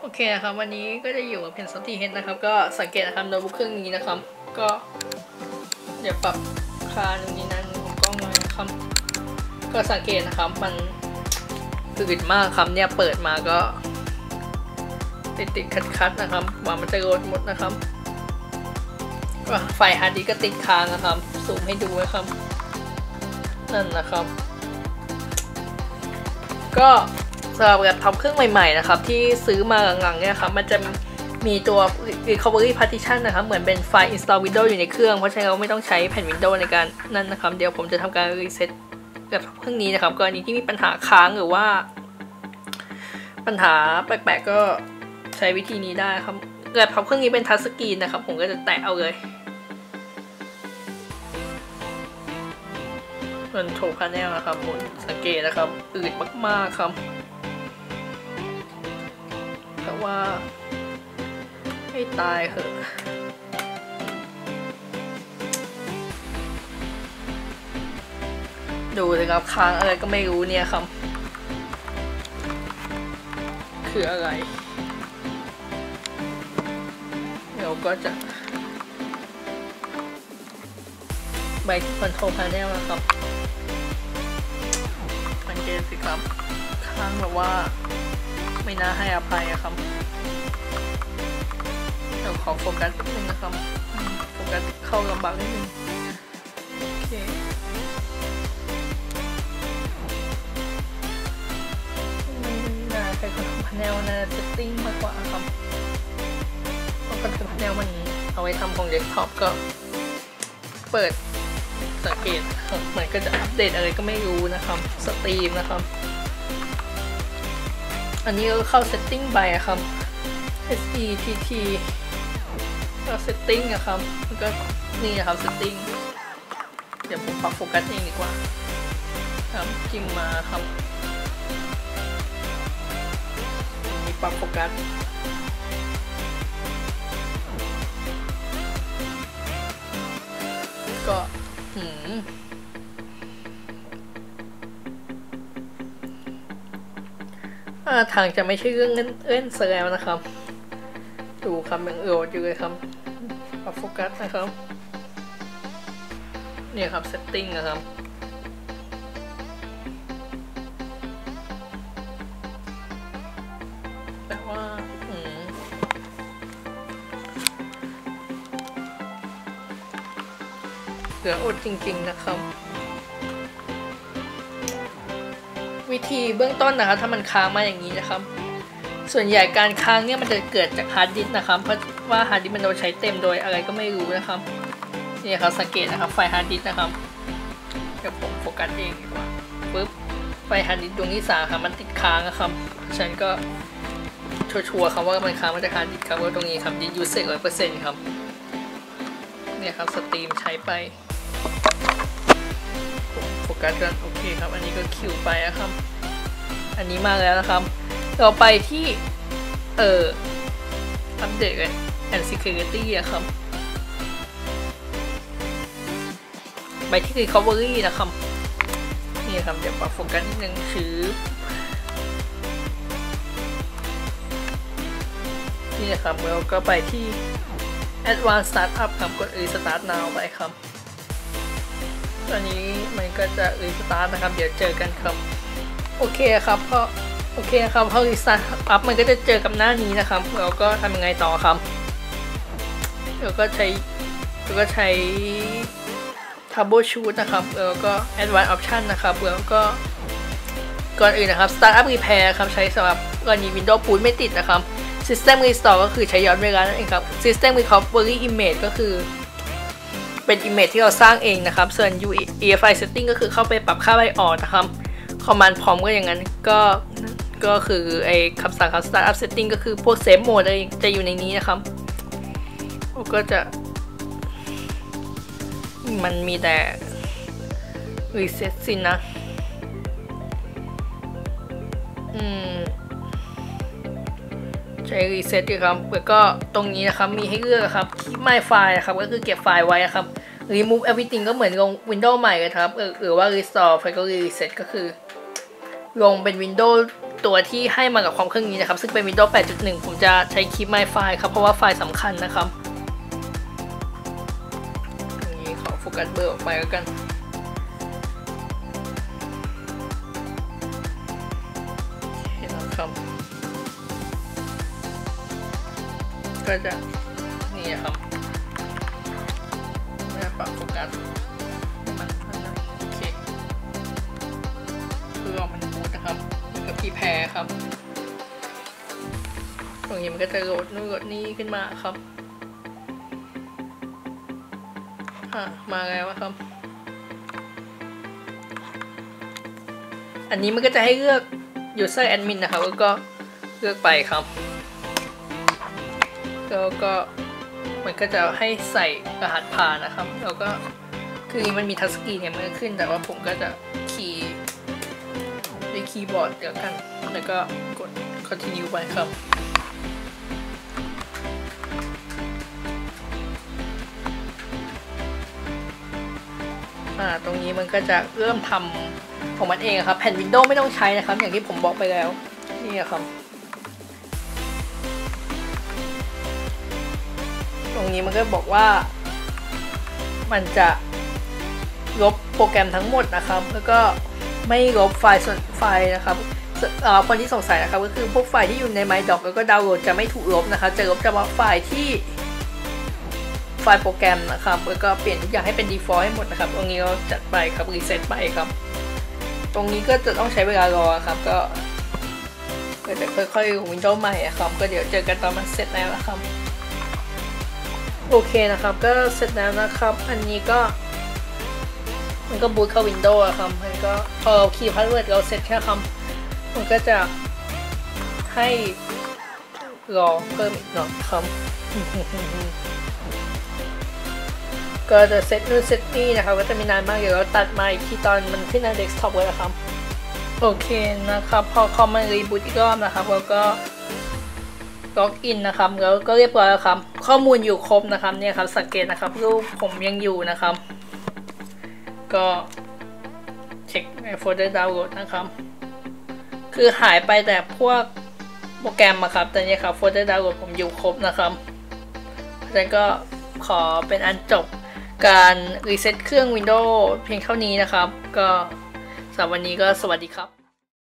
โอเคนะครับวันนี้ก็จะอยู่กับเพนซัตตี้เฮดนะครับก็สังเกตนะครับโน้ตบุ๊กเครื่องนี้นะครับ ก็เดี๋ยวปรับค่าตรงนี้นั่นของกล้องหน่อยนะครับ ก็สังเกตนะครับมันอืดมากครับเนี่ยเปิดมาก็ติดติดขัดขัดๆนะครับกว่ามันจะโหลดหมดนะครับก็ไฟฮาร์ดดิสก์ก็ติดค้างนะครับซูมให้ดูนะครับ นั่นนะครับ ก็ สำหรับการทำเครื่องใหม่ๆนะครับที่ซื้อมาหลังๆเนี่ยครับมันจะมีตัว recovery partition นะครับเหมือนเป็นไฟล์ install Windows อยู่ในเครื่อง เพราะฉะนั้นเราไม่ต้องใช้แผ่น Windows ในการนั่นนะครับ เดี๋ยวผมจะทำการ reset กับเครื่องนี้นะครับกรณีที่มีปัญหาค้างหรือว่า ปัญหาแปลกๆก็ใช้วิธีนี้ได้ครับเกิดพับเครื่องนี้เป็นทัชสกรีนนะครับ ผมก็จะแตะเอาเลยส่วนโชว์พาเนลนะครับผมสังเกตนะครับอืดมากๆครับ แต่ว่าให้ตายเหอะดูเลยครับค้างอะไรก็ไม่รู้เนี่ยครับ คืออะไร เดี๋ยวก็จะไป control panel นะครับสังเกตสิครับ ค้างแบบว่า ไม่น่าให้อภัยอะครับเดี๋ยวขอโฟกัสนิดนึงนะครับ โฟกัสเข้าลำบากนิดนึง โอเคน่าใช้ control panel นะ setting มากกว่าครับเพราะ control panel มันเอาไว้ทำของเดสก์ท็อปก็เปิดสังเกตครับมันก็จะอัปเดตอะไรก็ไม่รู้นะครับ System นะครับ อันนี้ก็เข้า setting ไปอะครับ S E T T ก็ setting อะครับแล้วก็นี่นะครับ setting เดี๋ยวผมปรับโฟกัสเองดีกว่าครับจิ้มมาครับมีปรับโฟกัสก็ อ่าทางจะไม่ใช่เรื่องเล่นเล่นเซอร์แล้วนะครับ ดูคำยังโหลดอยู่เลยครับปรับโฟกัสนะครับ เนี่ยครับ setting นะครับแต่ว่าเหลืออดจริง ๆ นะครับ วิธีเบื้องต้นนะครับ ถ้ามันค้างมาอย่างนี้นะครับ ส่วนใหญ่การค้างเนี่ยมันจะเกิดจากฮาร์ดดิสก์นะครับ เพราะว่าฮาร์ดดิสก์มันโดนใช้เต็มโดยอะไรก็ไม่รู้นะครับ นี่ครับสังเกตนะครับไฟฮาร์ดดิสก์นะครับ เดี๋ยวผมโฟกัสเองดีกว่าปึ๊บ ไฟฮาร์ดดิสก์ดวงที่สามครับมันติดค้างนะครับ ฉันก็ชัวร์ๆครับว่ามันค้างมาจากฮาร์ดดิสก์ครับว่าตรงนี้ครับ disk usage ร้อยเปอร์เซ็นต์ครับ เนี่ยครับ System ใช้ไป กัสกันโอเคครับ อันนี้ก็คิวไปนะครับ อันนี้มาแล้วนะครับ เราไปที่เอ่ออัปเดตกัน and security อะครับ ไปที่ recovery นะครับ นี่ครับ เดี๋ยวปรับโฟกัสนิดนึงชื่อนี่นะครับเราก็ไปที่ advanced startup ครับกด e Start now ไปครับ ตอนนี้มันก็จะ restart นะครับ เดี๋ยวเจอกันครับ โอเคครับเพราะโอเคครับพอ restart ปั๊บมันก็จะเจอกับหน้านี้นะครับ เราก็ทำยังไงต่อครับเราก็ใช้เราก็ใช้ troubleshoot นะครับแล้วก็ advanced option นะครับแล้วก็ก่อนอื่นนะครับ startup repair ครับใช้สำหรับกรณี Windows boot ไม่ติดนะครับ system restore ก็คือใช้ย้อนเวลานั่นเองครับ system recovery image ก็คือ เป็น image ที่เราสร้างเองนะครับ ส่วน UEFI setting ก็คือเข้าไปปรับค่าไวออกนะครับ command prompt ก็อย่างนั้นก็ก็คือไอคำสั่งครับ startup setting ก็คือพวก save mode จะอยู่ในนี้นะครับ ก็จะ มันมีแต่ reset สินะ อืมใช้ reset ดีครับแล้วก็ตรงนี้นะครับมีให้เลือกครับ keep my file นะครับ ก็คือเก็บไฟล์ไว้นะครับ remove everything ก็เหมือนลง Windows ใหม่เลยครับเออหรือว่า restore ไฟก็ reset ก็คือ ลงเป็น Windows ตัวที่ให้มากับความเครื่องนี้นะครับ ซึ่งเป็น Windows 8.1 ผมจะใช้คลิป My File ครับ เพราะว่าไฟล์สำคัญนะครับอย่างนี้ขอโฟกัสเบอร์ออกไปแล้วกันเห็นแล้วครับก็จะนี่ครับ ไม่ปรับโฟกัสให้มันโอเคเพื่อมันบูตนะครับแล้วก็พี่แพ้ครับตรงนี้มันก็จะโหลดนู่นโหลดนี่ขึ้นมาครับอะมาแล้วครับ อันนี้มันก็จะให้เลือก user admin นะครับ แล้วก็เลือกไปครับ แล้วก็ มันก็จะให้ใส่รหัสผ่านนะครับ แล้วก็คือมันมีทัชสกรีนเนี่ยมันขึ้น แต่ว่าผมก็จะคีย์ด้วยคีย์บอร์ดเดียวกัน แล้วก็กด continue ไปครับอ่าตรงนี้มันก็จะเริ่มทำของมันเองครับ แผ่นวินโดว์ไม่ต้องใช้นะครับ อย่างที่ผมบอกไปแล้ว นี่ครับ รงนี้มันก็บอกว่า มันจะลบโปรแกรมทั้งหมดนะครับ แล้วก็ไม่ลบไฟล์ส่วนไฟล์นะครับอ่อคนที่สงสัยนะครับก็คือพวกไฟล์ที่อยู่ใน MyDoc แล้วก็ดาวน์โหลดจะไม่ถูกลบนะครับ จะลบเฉพาะไฟล์ที่ไฟล์โปรแกรมนะครับแล้วก็เปลี่ยนทุกอย่างให้เป็น default ให้หมดนะครับ ตรงนี้เราจัดไปครับ reset ไปครับ ตรงนี้ก็จะต้องใช้เวลารอครับ ก็จะค่อยๆลง Windows ใหม่ครับ ก็เดี๋ยวเจอกันตอนมันเสร็จแล้วนะครับ โอเคนะครับ ก็เสร็จแล้วนะครับ อันนี้ก็มันก็บูตเข้า Windows อะครับ มันก็พอ key password เราเสร็จแค่คำมันก็จะให้รอเพิ่มอีกหน่อยครับ ก็จะเซตนู่นเซตนี่นะครับ ก็จะมีนานมากเดี๋ยวเราตัดมาอีกทีตอนมันขึ้นในเดสก์ท็อปเลยนะครับ โอเคนะครับ พอคอมมัน reboot อีกรอบนะครับแล้วก็ login นะครับแล้วก็เรียบร้อยแล้วครับข้อมูลอยู่ครบนะครับเนี่ยครับสังเกตนะครับรูปผมยังอยู่นะครับ ก็เช็คใน folder download นะครับ คือหายไปแต่พวกโปรแกรมอะครับแต่เนี่ยครับ folder download ผมอยู่ครบนะครับเพราะฉะนั้นก็ขอเป็นอันจบการรีเซ็ตเครื่อง Windows เพียงเท่านี้นะครับ ก็สำหรับวันนี้ก็สวัสดีครับ